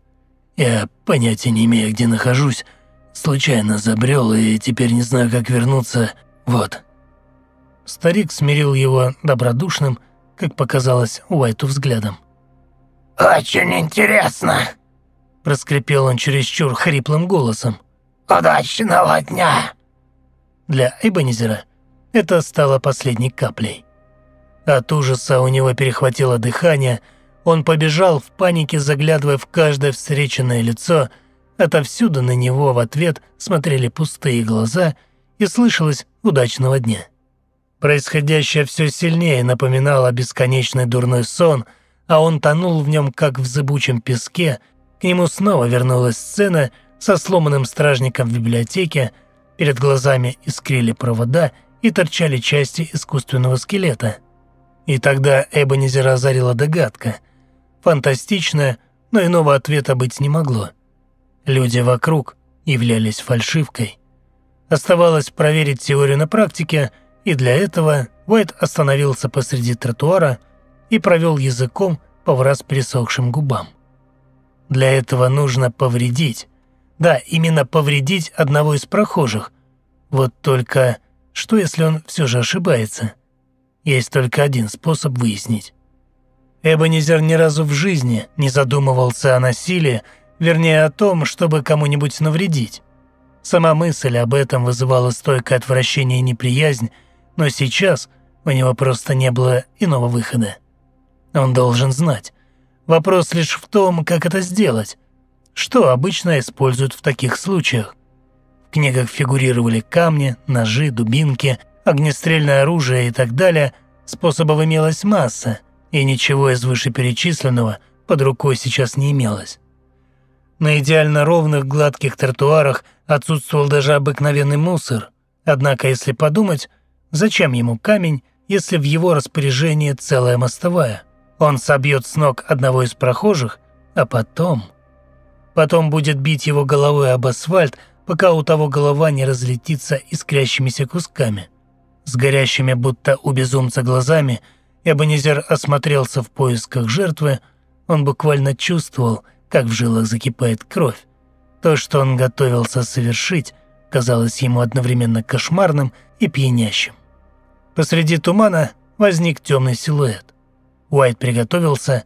«Я понятия не имею, где нахожусь. Случайно забрел и теперь не знаю, как вернуться. Вот». Старик смирил его добродушным, как показалось Уайту взглядом. «Очень интересно», проскрипел он чересчур хриплым голосом. «Удачного дня!» Для Эбонизера это стало последней каплей. От ужаса у него перехватило дыхание, он побежал в панике, заглядывая в каждое встреченное лицо, отовсюду на него в ответ смотрели пустые глаза и слышалось «удачного дня». Происходящее все сильнее напоминало бесконечный дурной сон, а он тонул в нем, как в зыбучем песке, к нему снова вернулась сцена со сломанным стражником в библиотеке, перед глазами искрили провода и торчали части искусственного скелета. И тогда Эбонизера озарила догадка. Фантастичная, но иного ответа быть не могло. Люди вокруг являлись фальшивкой. Оставалось проверить теорию на практике, и для этого Уайт остановился посреди тротуара и провел языком по враз пересохшим губам. Для этого нужно повредить. Да, именно повредить одного из прохожих. Вот только что если он все же ошибается? Есть только один способ выяснить. Эбонизер ни разу в жизни не задумывался о насилии, вернее о том, чтобы кому-нибудь навредить. Сама мысль об этом вызывала стойкое отвращение и неприязнь, но сейчас у него просто не было иного выхода. Он должен знать. Вопрос лишь в том, как это сделать. Что обычно используют в таких случаях? В книгах фигурировали камни, ножи, дубинки, огнестрельное оружие и так далее. Способов имелась масса, и ничего из вышеперечисленного под рукой сейчас не имелось. На идеально ровных гладких тротуарах отсутствовал даже обыкновенный мусор. Однако, если подумать, зачем ему камень, если в его распоряжении целая мостовая? Он собьет с ног одного из прохожих, а потом... Потом будет бить его головой об асфальт, пока у того голова не разлетится искрящимися кусками. С горящими, будто у безумца глазами, Эбонизер осмотрелся в поисках жертвы, он буквально чувствовал, как в жилах закипает кровь. То, что он готовился совершить, казалось ему одновременно кошмарным и пьянящим. Посреди тумана возник темный силуэт. Уайт приготовился,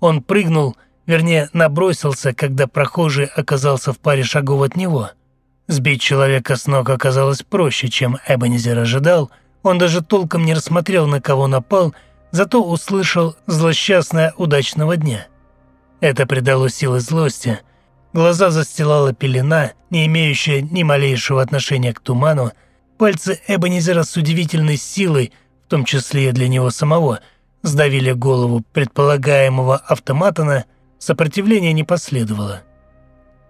он прыгнул, вернее, набросился, когда прохожий оказался в паре шагов от него – Сбить человека с ног оказалось проще, чем Эбонизер ожидал. Он даже толком не рассмотрел, на кого напал, зато услышал злосчастное удачного дня. Это придало силы злости. Глаза застилала пелена, не имеющая ни малейшего отношения к туману. Пальцы Эбонизера с удивительной силой, в том числе и для него самого, сдавили голову предполагаемого автоматона, сопротивления не последовало.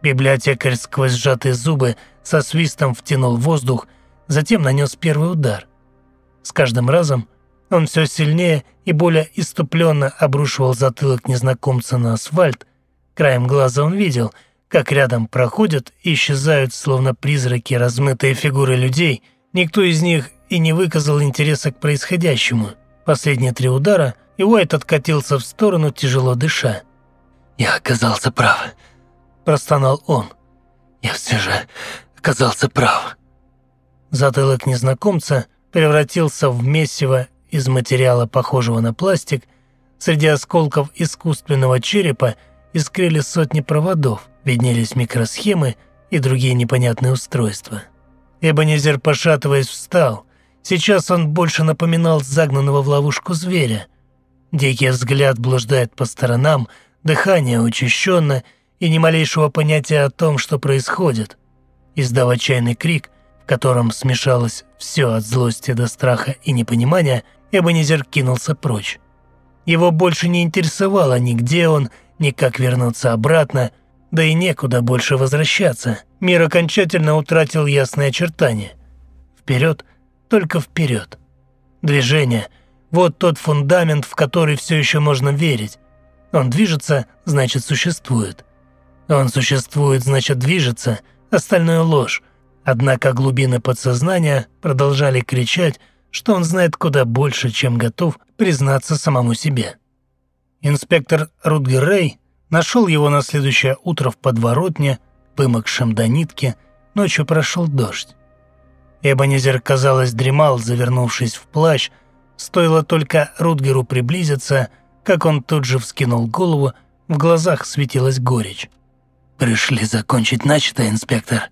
Библиотекарь сквозь сжатые зубы со свистом втянул воздух, затем нанес первый удар. С каждым разом он все сильнее и более иступленно обрушивал затылок незнакомца на асфальт. Краем глаза он видел, как рядом проходят и исчезают, словно призраки, размытые фигуры людей. Никто из них и не выказал интереса к происходящему. Последние три удара, и Уайт откатился в сторону, тяжело дыша. «Я оказался прав», простонал он. «Я все же оказался прав». Затылок незнакомца превратился в месиво из материала, похожего на пластик. Среди осколков искусственного черепа искрили сотни проводов, виднелись микросхемы и другие непонятные устройства. Эбонизер, пошатываясь, встал. Сейчас он больше напоминал загнанного в ловушку зверя. Дикий взгляд блуждает по сторонам, дыхание учащенно – и ни малейшего понятия о том, что происходит. Издав отчаянный крик, в котором смешалось все от злости до страха и непонимания, Эбонизер кинулся прочь. Его больше не интересовало ни где он, ни как вернуться обратно, да и некуда больше возвращаться. Мир окончательно утратил ясные очертания. Вперед, только вперед. Движение – вот тот фундамент, в который все еще можно верить. Он движется, значит существует. Он существует, значит движется, остальное ложь. Однако глубины подсознания продолжали кричать, что он знает куда больше, чем готов признаться самому себе. Инспектор Рутгер Рэй нашел его на следующее утро в подворотне, вымокшем до нитки, ночью прошел дождь. Эбонизер, казалось, дремал, завернувшись в плащ, стоило только Рутгеру приблизиться, как он тут же вскинул голову, в глазах светилась горечь. Пришли закончить начатое, инспектор.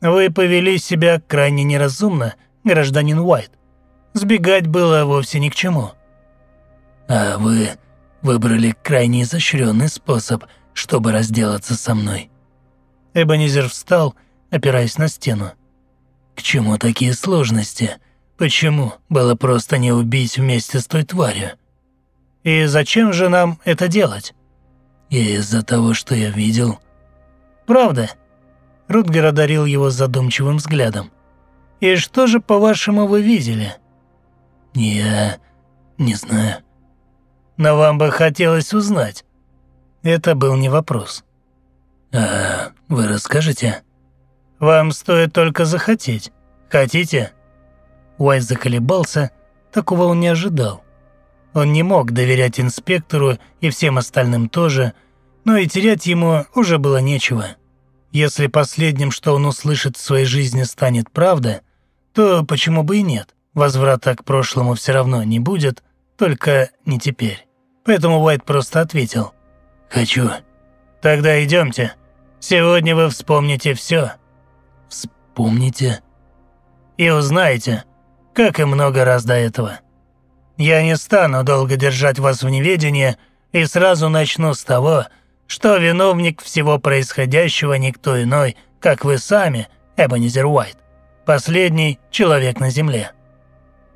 Вы повели себя крайне неразумно, гражданин Уайт. Сбегать было вовсе ни к чему. А вы выбрали крайне изощренный способ, чтобы разделаться со мной. Эбонизер встал, опираясь на стену. К чему такие сложности? Почему было просто не убить вместе с той тварью? И зачем же нам это делать? И из-за того, что я видел...» «Правда?» Рутгер одарил его задумчивым взглядом. «И что же, по-вашему, вы видели?» «Я... не знаю». «Но вам бы хотелось узнать». Это был не вопрос. «А вы расскажете?» «Вам стоит только захотеть. Хотите?» Уайт заколебался, такого он не ожидал. Он не мог доверять инспектору и всем остальным тоже, но и терять ему уже было нечего. Если последним, что он услышит в своей жизни, станет правда, то почему бы и нет? Возврата к прошлому все равно не будет, только не теперь. Поэтому Уайт просто ответил. «Хочу». «Тогда идемте. Сегодня вы вспомните все». «Вспомните?» «И узнаете, как и много раз до этого. Я не стану долго держать вас в неведении и сразу начну с того, что виновник всего происходящего никто иной, как вы сами, Эбонизер Уайт, последний человек на Земле».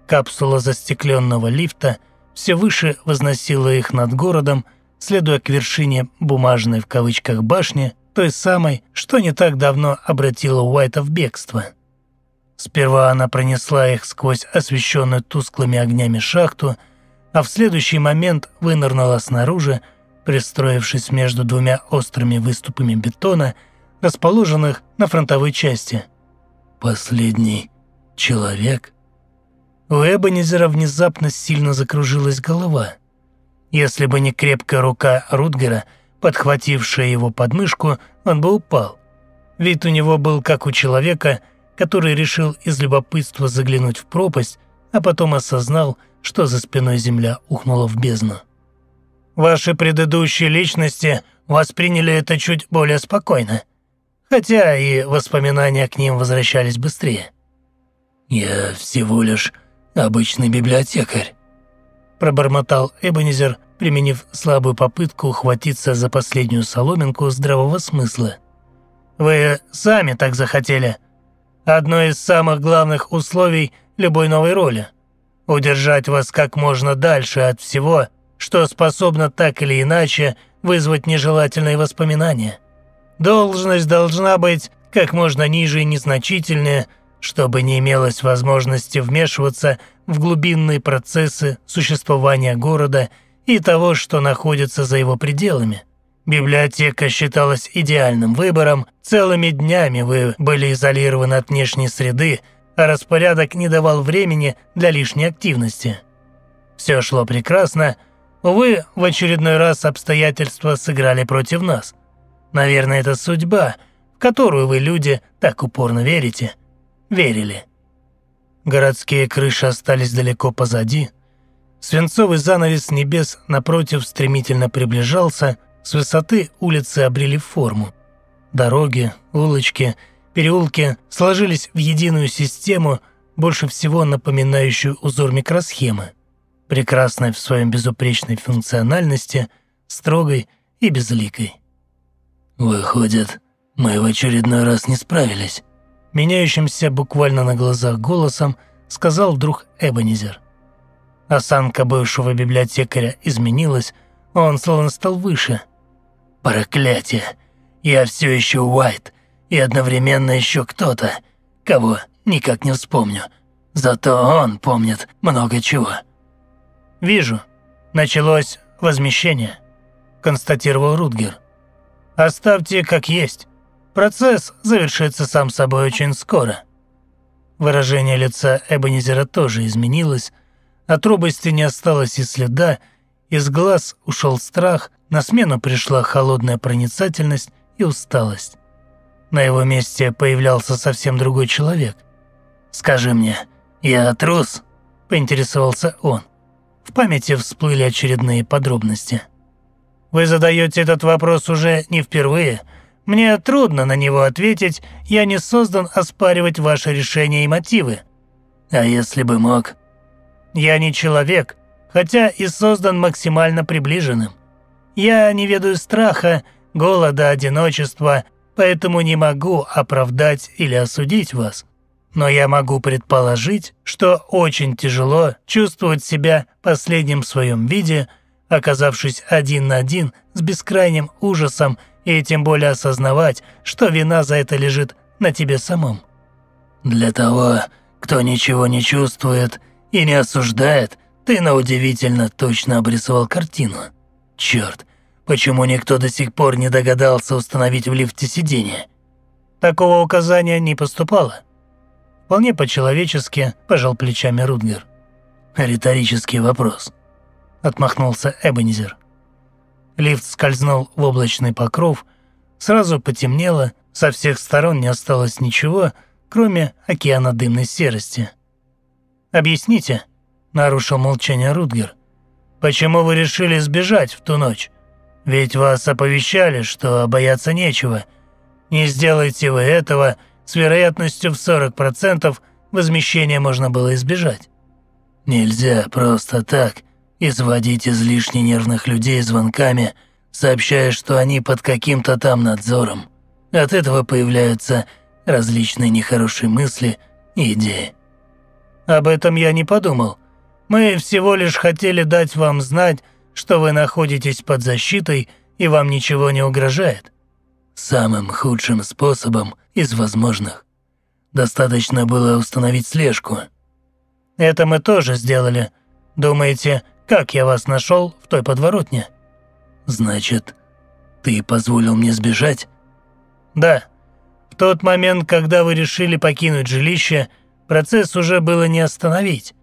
Капсула застекленного лифта все выше возносила их над городом, следуя к вершине «бумажной» в кавычках башни, той самой, что не так давно обратила Уайта в бегство – Сперва она пронесла их сквозь освещенную тусклыми огнями шахту, а в следующий момент вынырнула снаружи, пристроившись между двумя острыми выступами бетона, расположенных на фронтовой части. «Последний человек?» У Эбонизера внезапно сильно закружилась голова. Если бы не крепкая рука Рутгера, подхватившая его подмышку, он бы упал. Вид у него был как у человека – который решил из любопытства заглянуть в пропасть, а потом осознал, что за спиной земля ухнула в бездну. Ваши предыдущие личности восприняли это чуть более спокойно, хотя и воспоминания к ним возвращались быстрее. «Я всего лишь обычный библиотекарь», – пробормотал Эбонизер, применив слабую попытку ухватиться за последнюю соломинку здравого смысла. «Вы сами так захотели», – одно из самых главных условий любой новой роли – удержать вас как можно дальше от всего, что способно так или иначе вызвать нежелательные воспоминания. Должность должна быть как можно ниже и незначительнее, чтобы не имелось возможности вмешиваться в глубинные процессы существования города и того, что находится за его пределами – Библиотека считалась идеальным выбором, целыми днями вы были изолированы от внешней среды, а распорядок не давал времени для лишней активности. Все шло прекрасно, увы, в очередной раз обстоятельства сыграли против нас. Наверное, это судьба, в которую вы, люди, так упорно верите. Верили. Городские крыши остались далеко позади. Свинцовый занавес небес напротив стремительно приближался – с высоты улицы обрели форму. Дороги, улочки, переулки сложились в единую систему, больше всего напоминающую узор микросхемы, прекрасной в своем безупречной функциональности, строгой и безликой. «Выходит, мы в очередной раз не справились», меняющимся буквально на глазах голосом сказал вдруг Эбонизер. Осанка бывшего библиотекаря изменилась, он словно стал выше – Проклятие! Я все еще Уайт, и одновременно еще кто-то, кого никак не вспомню. Зато он помнит много чего. «Вижу. Началось возмещение», – констатировал Рутгер. «Оставьте как есть. Процесс завершится сам собой очень скоро». Выражение лица Эбонизера тоже изменилось, от робости не осталось и следа, из глаз ушел страх, на смену пришла холодная проницательность и усталость. На его месте появлялся совсем другой человек. «Скажи мне, я трус?» – поинтересовался он. В памяти всплыли очередные подробности. «Вы задаете этот вопрос уже не впервые. Мне трудно на него ответить, я не создан оспаривать ваши решения и мотивы». «А если бы мог?» «Я не человек, хотя и создан максимально приближенным. Я не ведаю страха, голода, одиночества, поэтому не могу оправдать или осудить вас. Но я могу предположить, что очень тяжело чувствовать себя последним в своем виде, оказавшись один на один с бескрайним ужасом и тем более осознавать, что вина за это лежит на тебе самом. Для того, кто ничего не чувствует и не осуждает, ты на удивительно точно обрисовал картину. Черт, почему никто до сих пор не догадался установить в лифте сиденье? Такого указания не поступало. Вполне по-человечески пожал плечами Рудгер. Риторический вопрос. Отмахнулся Эбенизер. Лифт скользнул в облачный покров, сразу потемнело, со всех сторон не осталось ничего, кроме океана дымной серости. «Объясните», — нарушил молчание Рудгер, «почему вы решили сбежать в ту ночь? Ведь вас оповещали, что бояться нечего. Не сделайте вы этого, с вероятностью в 40% возмещения можно было избежать». «Нельзя просто так изводить излишне нервных людей звонками, сообщая, что они под каким-то там надзором. От этого появляются различные нехорошие мысли и идеи. Об этом я не подумал. Мы всего лишь хотели дать вам знать, что вы находитесь под защитой и вам ничего не угрожает. Самым худшим способом из возможных. Достаточно было установить слежку. Это мы тоже сделали. Думаете, как я вас нашел в той подворотне?» «Значит, ты позволил мне сбежать?» «Да. В тот момент, когда вы решили покинуть жилище, процесс уже было не остановить.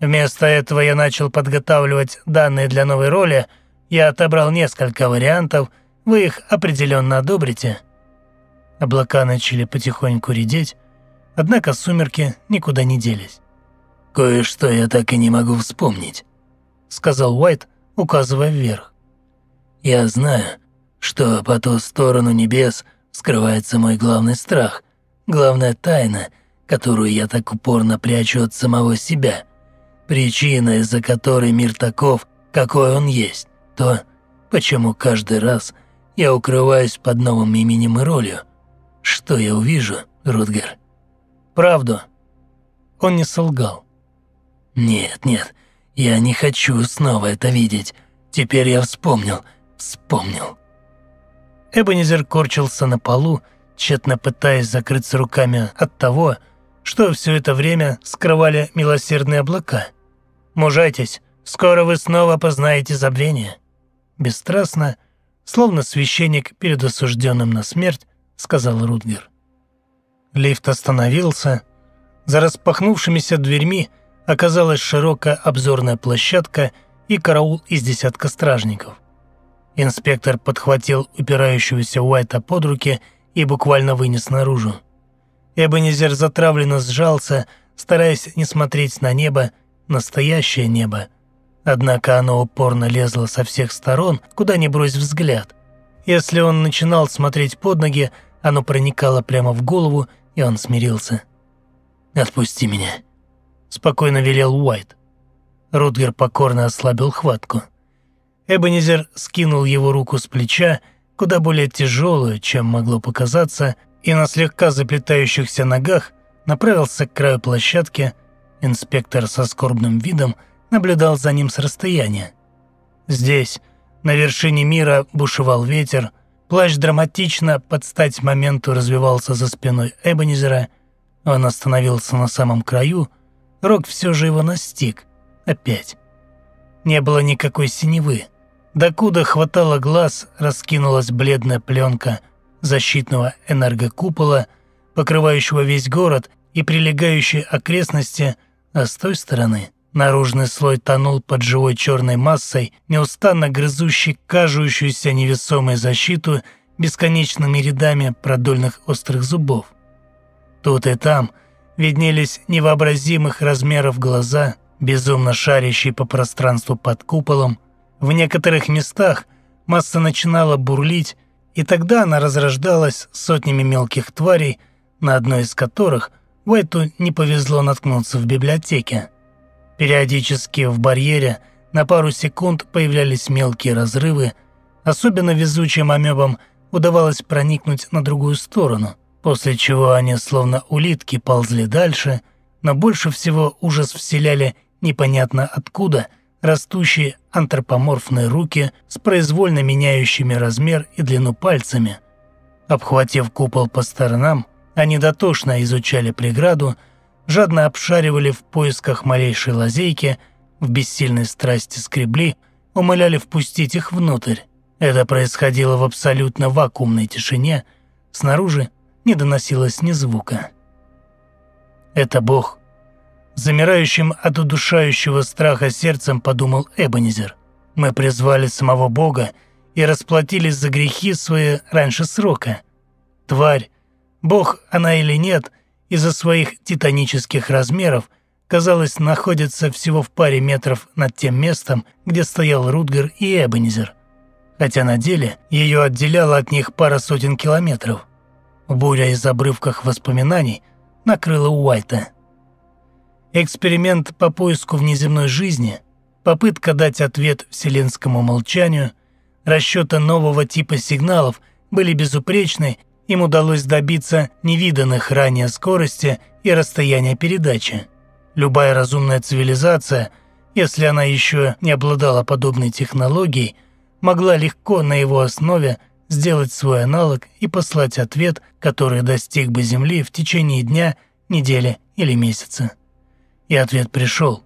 Вместо этого я начал подготавливать данные для новой роли, я отобрал несколько вариантов, вы их определенно одобрите». Облака начали потихоньку редеть, однако сумерки никуда не делись. «Кое-что я так и не могу вспомнить», сказал Уайт, указывая вверх. «Я знаю, что по ту сторону небес скрывается мой главный страх, главная тайна, которую я так упорно прячу от самого себя, причина, из-за которой мир таков, какой он есть, то, почему каждый раз я укрываюсь под новым именем и ролью. Что я увижу, Рутгер?» «Правду». Он не солгал. «Нет, нет, я не хочу снова это видеть. Теперь я вспомнил, вспомнил». Эбенезер корчился на полу, тщетно пытаясь закрыться руками от того, что все это время скрывали милосердные облака. «Мужайтесь, скоро вы снова познаете забвение». Бесстрастно, словно священник перед осужденным на смерть, сказал Рутгер. Лифт остановился. За распахнувшимися дверьми – оказалась широкая обзорная площадка и караул из десятка стражников. Инспектор подхватил упирающегося Уайта под руки и буквально вынес наружу. Эбенезер затравленно сжался, стараясь не смотреть на небо, настоящее небо. Однако оно упорно лезло со всех сторон, куда ни брось взгляд. Если он начинал смотреть под ноги, оно проникало прямо в голову, и он смирился. «Отпусти меня», спокойно велел Уайт. Рутгер покорно ослабил хватку. Эбенезер скинул его руку с плеча, куда более тяжелую, чем могло показаться, и на слегка заплетающихся ногах направился к краю площадки. Инспектор со скорбным видом наблюдал за ним с расстояния. Здесь, на вершине мира, бушевал ветер, плащ драматично под стать моменту развивался за спиной Эбенезера, он остановился на самом краю – Рок все же его настиг. Опять. Не было никакой синевы. Докуда хватало глаз, раскинулась бледная пленка защитного энергокупола, покрывающего весь город и прилегающие окрестности, а с той стороны наружный слой тонул под живой черной массой, неустанно грызущей кажущуюся невесомой защиту бесконечными рядами продольных острых зубов. Тут и там – виднелись невообразимых размеров глаза, безумно шарящие по пространству под куполом. В некоторых местах масса начинала бурлить, и тогда она разрождалась сотнями мелких тварей, на одной из которых Уайту не повезло наткнуться в библиотеке. Периодически в барьере на пару секунд появлялись мелкие разрывы, особенно везучим амебам удавалось проникнуть на другую сторону – после чего они словно улитки ползли дальше, но больше всего ужас вселяли непонятно откуда растущие антропоморфные руки с произвольно меняющими размер и длину пальцами. Обхватив купол по сторонам, они дотошно изучали преграду, жадно обшаривали в поисках малейшей лазейки, в бессильной страсти скребли, умоляли впустить их внутрь. Это происходило в абсолютно вакуумной тишине, снаружи не доносилось ни звука. Это Бог. Замирающим от удушающего страха сердцем подумал Эбонизер. Мы призвали самого Бога и расплатились за грехи свои раньше срока. Тварь, Бог она или нет, из-за своих титанических размеров, казалось, находится всего в паре метров над тем местом, где стоял Рутгер и Эбонизер. Хотя на деле ее отделяло от них пара сотен километров. Буря из обрывков воспоминаний – накрыла Уайта. Эксперимент по поиску внеземной жизни, попытка дать ответ вселенскому молчанию, расчета нового типа сигналов были безупречны, им удалось добиться невиданных ранее скорости и расстояния передачи. Любая разумная цивилизация, если она еще не обладала подобной технологией, могла легко на его основе сделать свой аналог и послать ответ, который достиг бы Земли в течение дня, недели или месяца. И ответ пришел.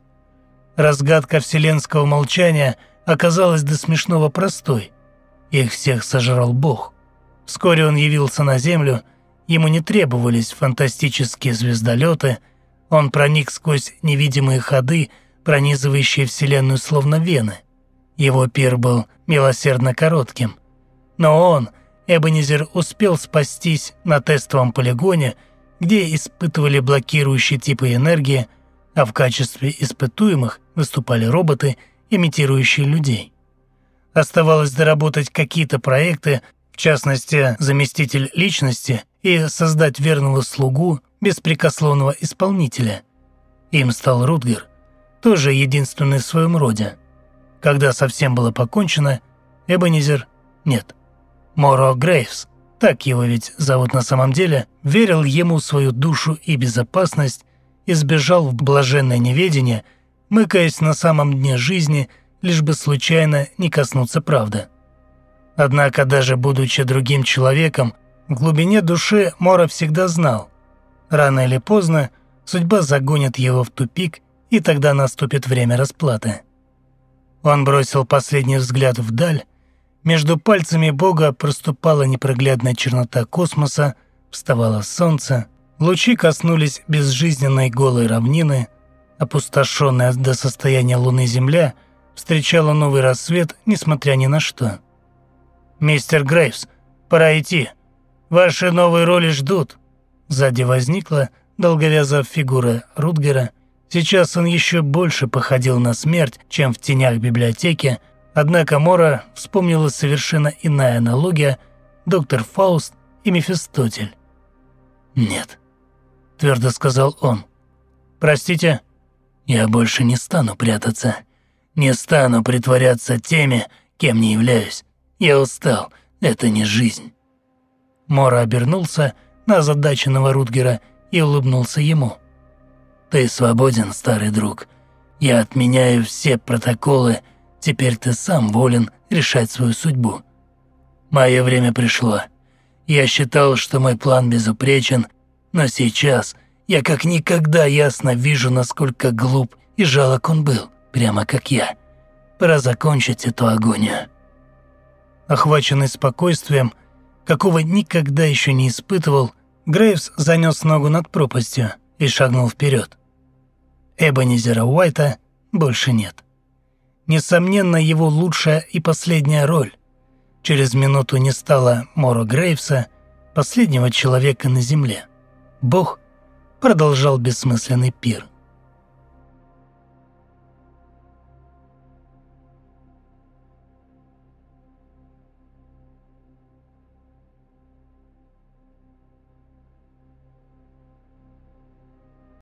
Разгадка вселенского молчания оказалась до смешного простой. Их всех сожрал Бог. Вскоре он явился на Землю, ему не требовались фантастические звездолеты, он проник сквозь невидимые ходы, пронизывающие Вселенную словно вены. Его пир был милосердно коротким – но он, Эбенезер, успел спастись на тестовом полигоне, где испытывали блокирующие типы энергии, а в качестве испытуемых выступали роботы, имитирующие людей. Оставалось доработать какие-то проекты, в частности, заместитель личности, и создать верного слугу, беспрекословного исполнителя. Им стал Рутгер, тоже единственный в своем роде. Когда совсем было покончено, Эбенезер нет. Моро Грейвс, так его ведь зовут на самом деле, верил ему свою душу и безопасность и сбежал в блаженное неведение, мыкаясь на самом дне жизни, лишь бы случайно не коснуться правды. Однако даже будучи другим человеком, в глубине души Мора всегда знал, рано или поздно судьба загонит его в тупик, и тогда наступит время расплаты. Он бросил последний взгляд вдаль, между пальцами Бога проступала непроглядная чернота космоса, вставало солнце, лучи коснулись безжизненной голой равнины, опустошенная до состояния луны Земля встречала новый рассвет, несмотря ни на что. «Мистер Грейвс, пора идти. Ваши новые роли ждут». Сзади возникла долговязая фигура Рутгера. Сейчас он еще больше походил на смерть, чем в тенях библиотеки, Однако Мора вспомнила совершенно иная аналогия доктор Фауст и Мефистотель. «Нет», – твердо сказал он. «Простите, я больше не стану прятаться. Не стану притворяться теми, кем не являюсь. Я устал, это не жизнь». Мора обернулся на озадаченного Рутгера и улыбнулся ему. «Ты свободен, старый друг. Я отменяю все протоколы, Теперь ты сам волен решать свою судьбу. Мое время пришло. Я считал, что мой план безупречен, но сейчас я как никогда ясно вижу, насколько глуп и жалок он был, прямо как я. Пора закончить эту агонию. Охваченный спокойствием, какого никогда еще не испытывал, Грейвс занес ногу над пропастью и шагнул вперед. Эбонизера Уайта больше нет несомненно, его лучшая и последняя роль. Через минуту не стало Моро Грейвса, последнего человека на Земле. Бог продолжал бессмысленный пир.